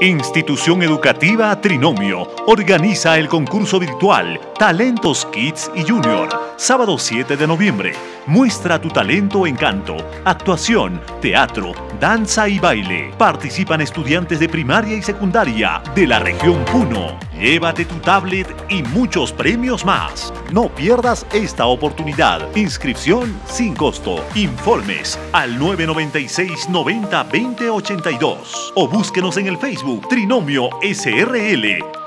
Institución Educativa Trinomio organiza el concurso virtual Talentos Kids y Junior, sábado 7 de noviembre. Muestra tu talento en canto, actuación, teatro, danza y baile. Participan estudiantes de primaria y secundaria de la región Puno. Llévate tu tablet y muchos premios más. No pierdas esta oportunidad. Inscripción sin costo. Informes al 996 90 2082 o búsquenos en el Facebook Trinomio SRL